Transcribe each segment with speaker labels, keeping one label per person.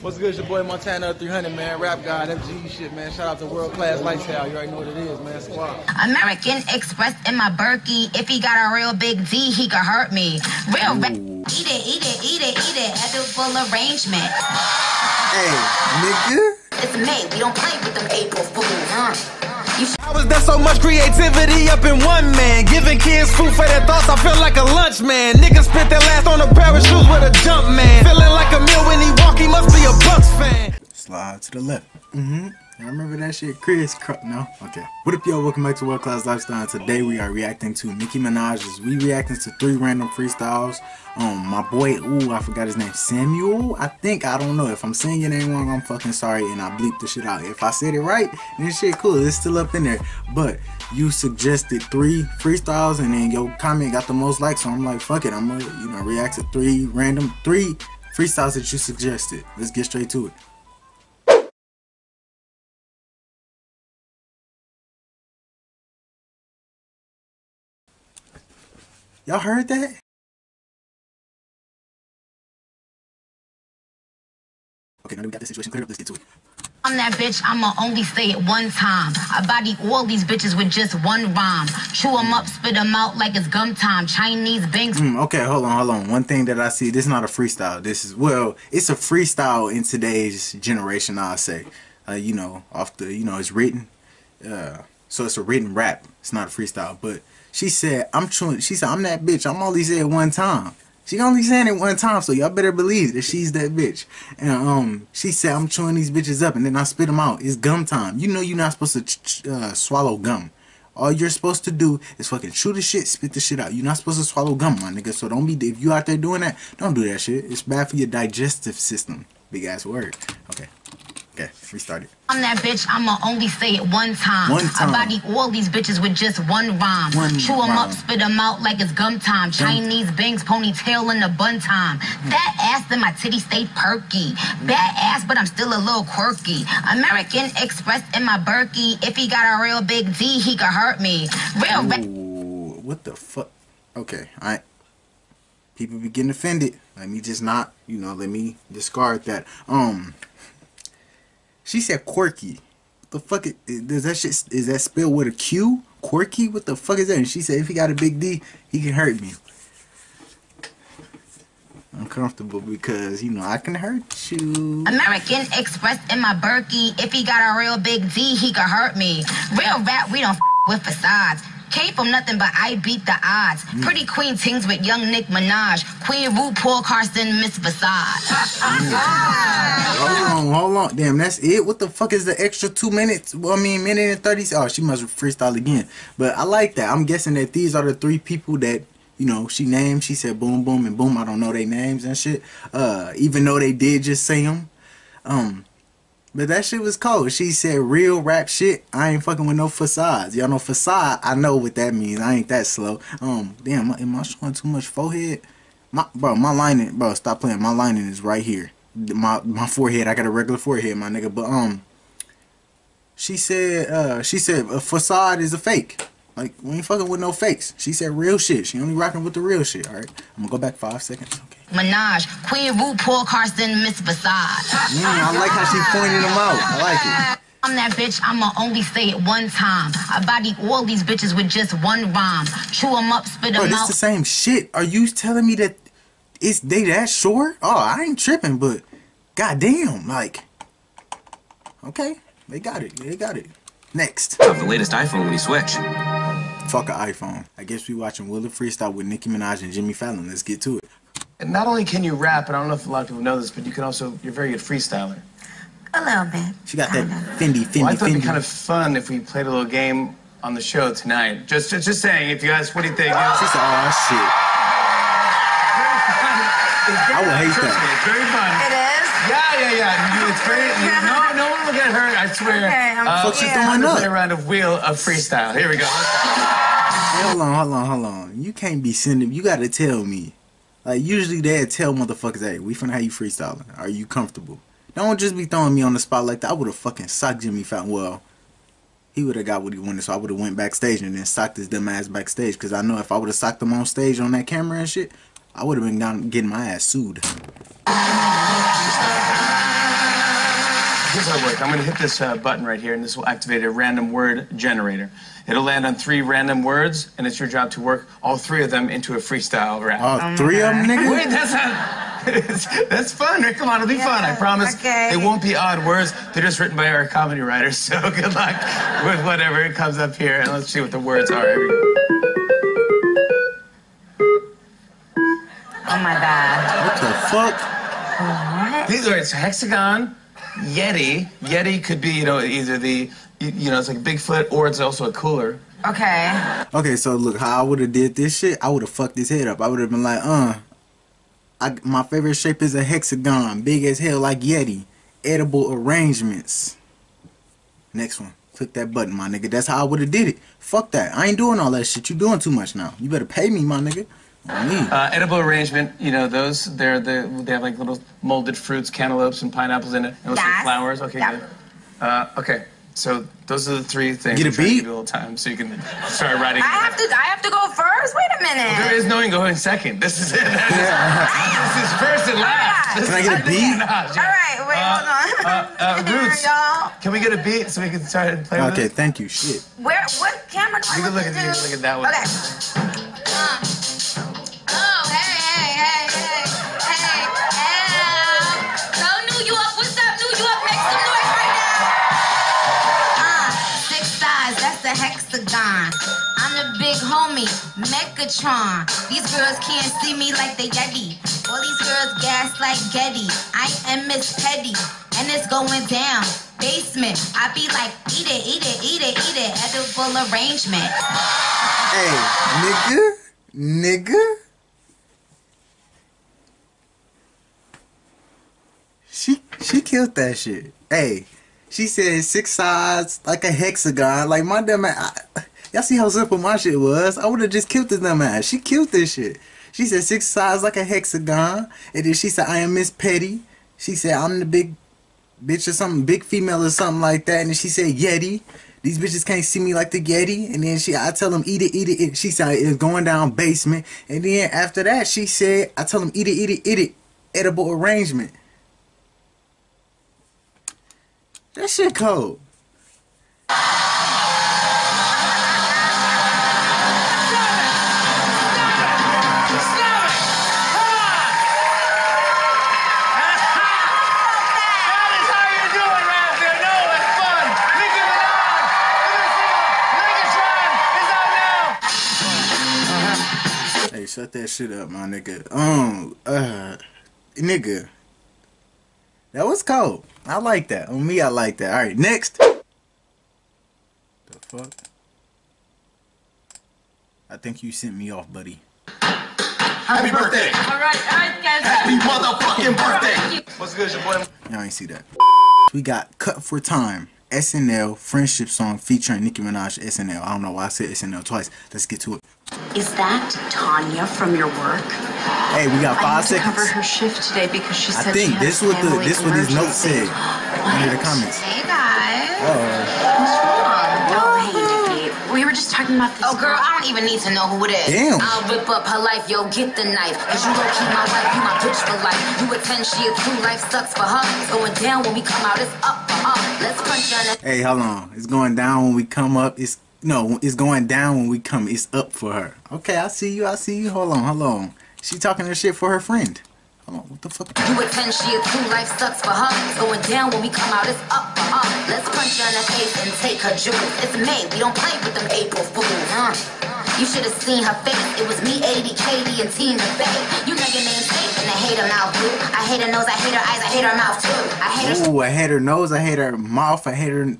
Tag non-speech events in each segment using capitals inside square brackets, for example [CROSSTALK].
Speaker 1: What's good? It's your boy Montana 300, man. Rap God, FG shit, man. Shout out to World Class Lifestyle. You already know what it is, man. Squad.
Speaker 2: American Express in my Berkey. If he got a real big D, he could hurt me. Real rap. Eat it, eat it, eat it, eat it. Edible arrangement.
Speaker 3: Hey, nigga.
Speaker 2: It's me. We don't play with them April fools. Huh?
Speaker 4: Is there so much creativity up in one man? Giving kids food for their thoughts, I feel like a lunch man. Niggas spent their last on a pair of shoes with a jump man. Feeling like a meal when he walk, he must be a Bucks fan.
Speaker 3: Slide to the left. Mm-hmm. I remember that shit, Chris. No, okay. What up, y'all? Welcome back to World Class Lifestyle. Today we are reacting to Nicki Minaj's. We reacting to three random freestyles. Um, my boy, ooh, I forgot his name, Samuel. I think I don't know if I'm saying your name wrong. I'm fucking sorry, and I bleeped the shit out. If I said it right, then shit cool. It's still up in there. But you suggested three freestyles, and then your comment got the most likes. So I'm like, fuck it. I'm gonna, you know, react to three random three freestyles that you suggested. Let's get straight to it. Y'all heard that? Okay, now that we got this situation cleared up, let's get to it.
Speaker 2: I'm that bitch, I'ma only say it one time. I body all these bitches with just one rhyme. Chew 'em up, spit 'em out like it's gum time. Chinese banks.
Speaker 3: Mm, okay, hold on, hold on. One thing that I see, this is not a freestyle. This is well, it's a freestyle in today's generation. I'll say, uh, you know, off the, you know, it's written. Uh, so it's a written rap. It's not a freestyle. But she said, I'm chewing. She said, I'm that bitch. I'm only said one time. She only saying it one time, so y'all better believe that she's that bitch. And um, she said, I'm chewing these bitches up, and then I spit them out. It's gum time. You know you're not supposed to uh, swallow gum. All you're supposed to do is fucking chew the shit, spit the shit out. You're not supposed to swallow gum, my nigga. So don't be if you out there doing that, don't do that shit. It's bad for your digestive system. Big ass word. Okay. Restart it.
Speaker 2: I'm that bitch, I'ma only say it one time.
Speaker 3: One time.
Speaker 2: I body all these bitches with just one rhyme.
Speaker 3: One
Speaker 2: Chew 'em
Speaker 3: rhyme.
Speaker 2: up, spit 'em out like it's gum time. Chinese bangs, ponytail in the bun time. That ass and my titty stay perky. Bad ass, but I'm still a little quirky. American Express in my Berkey. If he got a real big D, he could hurt me. Real.
Speaker 3: Ooh, what the fuck? Okay, I. People be getting offended. Let me just not, you know, let me discard that. Um, she said quirky. What the fuck? Is, does that shit? Is that spelled with a Q? Quirky? What the fuck is that? And she said if he got a big D, he can hurt me. Uncomfortable because you know I can hurt you.
Speaker 2: American Express in my Berkey. If he got a real big D, he could hurt me. Real rap, we don't with facades. Came from nothing but I beat the odds. Pretty queen tings with young Nick Minaj. Queen RuPaul Carson, Michelle Visage. [LAUGHS]
Speaker 3: Hold on, hold on. Damn, that's it. What the fuck is the extra two minutes? Well, I mean, minute and thirty. Oh, she must freestyle again. But I like that. I'm guessing that these are the three people that you know she named. She said boom, boom, and boom. I don't know their names and shit. Uh, even though they did just say them. Um, but that shit was cold. She said real rap shit. I ain't fucking with no facades. Y'all know facade. I know what that means. I ain't that slow. Um, damn, am I showing too much forehead? My bro, my lining, bro, stop playing. My lining is right here. My my forehead. I got a regular forehead, my nigga. But um, she said, uh, she said a facade is a fake. Like we ain't fucking with no fakes. She said real shit. She only rocking with the real shit. All right, I'm gonna go back five seconds. Okay.
Speaker 2: Minaj, Queen RuPaul Carson, Michelle Visage.
Speaker 3: Mm, I like how she pointed them out. I like it.
Speaker 2: I'm that bitch, I'ma only say it one time. I body all these bitches with just one rhyme. Chew them up, spit 'em
Speaker 3: Bro, this
Speaker 2: It's
Speaker 3: the same shit. Are you telling me that it's they that short? Oh, I ain't tripping, but goddamn, like, okay, they got it. They got it. Next,
Speaker 5: Of the latest iPhone when you switch.
Speaker 3: fuck an iPhone. I guess we watching Wheel of Freestyle with Nicki Minaj and Jimmy Fallon. Let's get to it.
Speaker 6: And not only can you rap, and I don't know if a lot of people know this, but you can also, you're a very good freestyler.
Speaker 2: A little bit.
Speaker 3: She got that Fendi, Fendi,
Speaker 6: Well, I thought it'd be kind of fun if we played a little game on the show tonight. Just, just, just saying, if you guys, what do you think? You know,
Speaker 3: She said, "Oh shit." I would hate
Speaker 6: Trust me,
Speaker 3: that.
Speaker 6: It's very fun.
Speaker 7: It is?
Speaker 6: Yeah, yeah, yeah. It's very. You, [LAUGHS] no, no one will get hurt. I swear.
Speaker 7: Okay, I'm-
Speaker 6: uh,
Speaker 3: Fuck she
Speaker 6: let's
Speaker 3: throwing
Speaker 6: play
Speaker 3: up.
Speaker 6: a round of wheel of freestyle. Here we go.
Speaker 3: Hold on, hold on, hold on. You can't be sending. You got to tell me. Like usually they tell motherfuckers, "Hey, we finna have you freestyling. Are you comfortable?" Don't just be throwing me on the spot like that. I would have fucking socked Jimmy Fallon. Well, he would have got what he wanted, so I would have went backstage and then socked his dumb ass backstage. Cause I know if I would have socked him on stage on that camera and shit, I would have been down getting my ass sued.
Speaker 6: Here's how it works. I'm going to hit this uh, button right here, and this will activate a random word generator. It'll land on three random words, and it's your job to work all three of them into a freestyle rap.
Speaker 3: Oh, three of them, nigga.
Speaker 6: Wait, that's not. that's fun. Rick. Come on, it'll be fun. I promise.
Speaker 2: okay.
Speaker 6: They won't be odd words. They're just written by our comedy writers. [LAUGHS] So good luck with whatever comes up here, and let's see what the words are. Here we go.
Speaker 2: Oh my god.
Speaker 3: What the fuck?
Speaker 2: What?
Speaker 6: These are it's hexagon, yeti. Yeti could be you know either the you, you know it's like Bigfoot or it's also a cooler.
Speaker 2: Okay.
Speaker 3: Okay, so look, how I would have did this shit, I would have fucked his head up. I would have been like, uh, I, my favorite shape is a hexagon, big as hell, like Yeti. Edible arrangements. Next one. Click that button, my nigga. That's how I would have did it. Fuck that. I ain't doing all that shit. You doing too much now. You better pay me, my nigga. On.
Speaker 6: Uh, edible arrangement, you know those they're the they have like little molded fruits, cantaloupes, and pineapples in it, and also
Speaker 2: Yes.
Speaker 6: flowers. Okay,
Speaker 2: Yep.
Speaker 6: good. Uh, okay, so those are the three things.
Speaker 3: Get a
Speaker 6: I'm trying to
Speaker 3: beat?
Speaker 6: Give you a little time so you can start writing.
Speaker 2: I have to. I have to go first. Wait a minute.
Speaker 6: There is no one going second. This is it. [LAUGHS] this is first and last. This
Speaker 3: Can I get a beat?
Speaker 6: Nah,
Speaker 2: All right. Wait.
Speaker 6: Uh,
Speaker 2: hold on.
Speaker 6: uh, uh, [LAUGHS]
Speaker 2: Here,
Speaker 6: Roots.
Speaker 2: y'all.
Speaker 6: Can we get a beat so we can start and play with
Speaker 3: Okay,
Speaker 6: it?
Speaker 3: thank you. Shit.
Speaker 2: Where? What camera? Do I
Speaker 6: You can look
Speaker 2: to
Speaker 6: at you
Speaker 2: do?
Speaker 6: can look at that one.
Speaker 2: Okay. I'm the big homie, Megatron. These girls can't see me like they Yeti. All these girls gas like Getty. I am Miss Petty, and it's going down. Basement, I be like, eat it, eat it, eat it, eat it. Edible arrangement.
Speaker 3: Hey, nigga, nigga. She she killed that shit. Hey, she said six sides like a hexagon. Like my damn. I, y'all see how simple my shit was? I would have just killed this dumb ass. She killed this shit. She said six sides like a hexagon, and then she said I am Miss Petty. She said I'm the big bitch or something, big female or something like that. And then she said Yeti. These bitches can't see me like the Yeti. And then she, I tell them eat it, eat it. She said it's going down basement. And then after that, she said I tell them eat it, eat it, eat it. Edible arrangement. That shit cold. Shut that shit up, my nigga. Um, uh, nigga. That was cold. I like that. On me, I like that. All right, next. The fuck? I think you sent me off, buddy.
Speaker 6: Happy birthday.
Speaker 5: All right, all right, guys.
Speaker 6: Happy motherfucking birthday. What's good, your boy?
Speaker 3: Y'all ain't see that. We got Cut for Time. SNL friendship song featuring Nicki Minaj SNL. I don't know why I said SNL twice. Let's get to it.
Speaker 5: Is that Tanya from your work?
Speaker 3: Hey, we got five
Speaker 5: I
Speaker 3: five
Speaker 5: need to cover her shift today because she
Speaker 3: I
Speaker 5: said
Speaker 3: think
Speaker 5: she had
Speaker 3: this
Speaker 5: a
Speaker 3: what the this what these notes
Speaker 5: emergency.
Speaker 3: said under the comments.
Speaker 2: Hey guys.
Speaker 3: Oh,
Speaker 5: What's wrong? Oh, hey, Nicki. We were just talking about this.
Speaker 2: Oh, girl, I don't even need to know who it is.
Speaker 3: Damn.
Speaker 2: I'll rip up her life, yo, get the knife. Cause you don't keep my wife, you my bitch for life. You a 10, she a 2, life sucks for her. It's going down when we come out, it's up for her. Let's punch on it.
Speaker 3: hey, hold on. It's going down when we come up. It's no, it's going down when we come. It's up for her. Okay, I see you. I see you. Hold on, hold on. She talking her shit for her friend. Hold on, what the fuck?
Speaker 2: You 10, she a 2, life sucks for her. It's going down when we come out, it's up for her. Let's punch her in the face and take her jewels. It's May, we don't play with them April fools. Uh. You should have seen her face. It was me, 80, Katie, and Tina Bay. You know your name's safe and I hate her mouth, boo. I hate her nose, I hate her eyes, I hate her mouth, too. I hate her
Speaker 3: Ooh, I hate her nose. I hate her mouth. I hate her.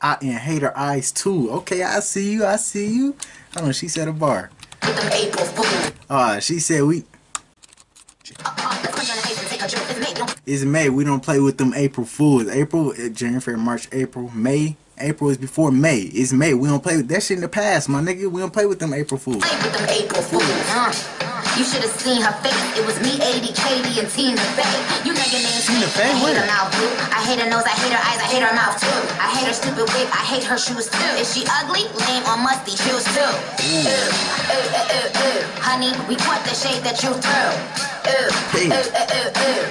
Speaker 3: I and hate her eyes too. Okay, I see you. I see you. Hold on, she said a bar.
Speaker 2: with them April fools.
Speaker 3: Uh, she said we.
Speaker 2: Let's punch her in the face and take her jewels. It's May, we don't
Speaker 3: It's May. We don't play with them April Fools. April, uh, January, February, March, April, May. April is before May. It's May. We don't play with that shit in the past, my nigga. We don't play with them April Fools.
Speaker 2: play with them April fools. Uh. You should have seen her face. It was me, 80, Katie, and Tina Bay. You know your name's
Speaker 3: Tina. Fey?
Speaker 2: I hate her mouth, boo. I hate her nose, I hate her eyes, I hate her mouth, too. I hate her stupid wig, I hate her shoes, too. Is she ugly, lame, or musty? Choose, too. Ooh, ooh, ooh, ooh, ooh. Honey, we want the shade that you threw.
Speaker 3: Ooh, Hey.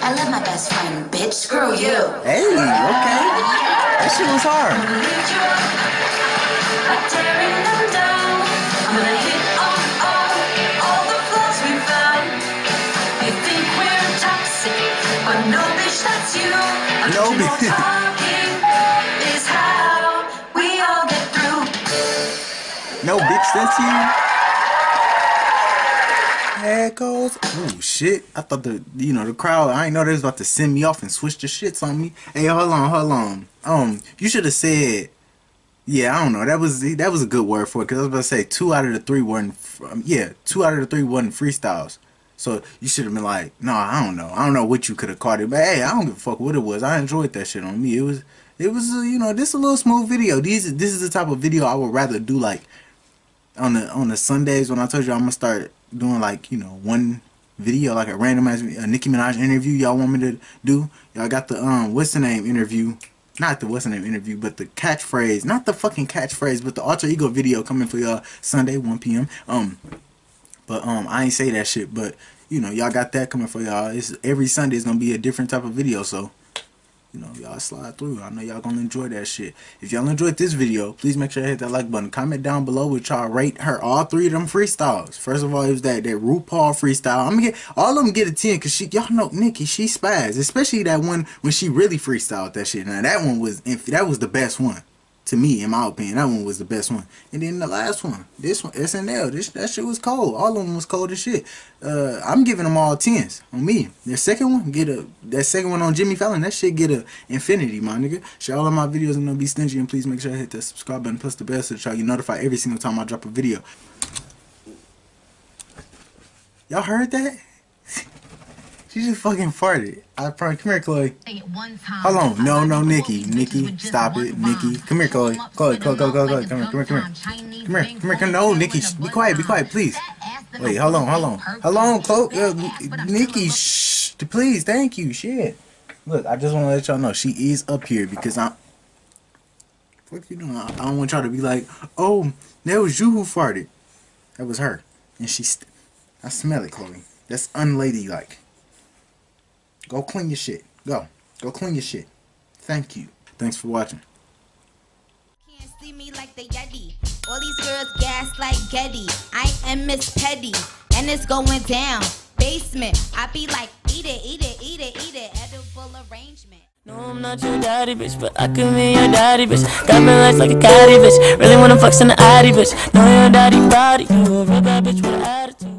Speaker 5: I love my best friend, bitch. Screw you.
Speaker 3: Hey, okay. That shit was hard.
Speaker 5: No, bitch. is how we all get through.
Speaker 3: No, bitch, that's you. There goes. Oh shit! I thought the you know the crowd. I ain't know they was about to send me off and switch the shits on me. Hey, hold on, hold on. Um, you should have said. Yeah, I don't know. That was that was a good word for it because I was about to say two out of the three weren't. Um, yeah, two out of the three wasn't freestyles. So you should have been like, no, I don't know. I don't know what you could have called it, but hey, I don't give a fuck what it was. I enjoyed that shit on me. It was, it was, uh, you know, this a little smooth video. These, this is the type of video I would rather do like on the on the Sundays when I told you I'm gonna start doing like you know one video like a randomized a Nicki Minaj interview y'all want me to do y'all got the um what's the name interview not the what's the name interview but the catchphrase not the fucking catchphrase but the alter ego video coming for y'all Sunday 1 p.m. um but um I ain't say that shit but you know y'all got that coming for y'all it's every Sunday is gonna be a different type of video so you know, y'all slide through. I know y'all gonna enjoy that shit. If y'all enjoyed this video, please make sure to hit that like button. Comment down below which y'all rate her all three of them freestyles. First of all, it was that that RuPaul freestyle. I'm gonna get all of them get a ten because she y'all know Nicki she spaz, especially that one when she really freestyled that shit. Now that one was that was the best one to me, in my opinion. That one was the best one. And then the last one, this one, SNL, this that shit was cold. All of them was cold as shit. Uh, I'm giving them all tens on me. The second one, get a that second one on Jimmy Fallon. That shit get a infinity, my nigga. Share all of my videos and don't be stingy. And please make sure to hit the subscribe button, plus the bell so that y'all notified every single time I drop a video. Y'all heard that? [LAUGHS] she just fucking farted. I probably come here, Chloe. Hold on. No, no, Nikki. Nikki, stop it. Nikki. Come here, Chloe. Chloe, Chloe, Chloe, Chloe, Chloe. Come here, come here, come here. Come here, come here. Come No, Nikki. Be quiet, be quiet, please. Wait, hold on, hold on. Hold on, Chloe. Uh, Nikki, shh. Please, thank you. Shit. Look, I just want to let y'all know she is up here because I'm. What you doing? I don't want y'all to be like, oh, that was you who farted. That was her. And she. I smell it, Chloe. That's unladylike. Go clean your shit. Go. Go clean your shit. Thank you. Thanks for watching.
Speaker 7: Can't see me like the Yeti. All these girls gas like Getty. I am Miss Petty, and it's going down. Basement, I be like, eat it, eat it, eat it, eat it. Edible arrangement.
Speaker 8: No, I'm not your daddy, bitch, but I can be your daddy, bitch. Got me legs like a caddy, bitch. Really wanna flex in the addy, bitch. Know your daddy body. You a real bad bitch with an attitude.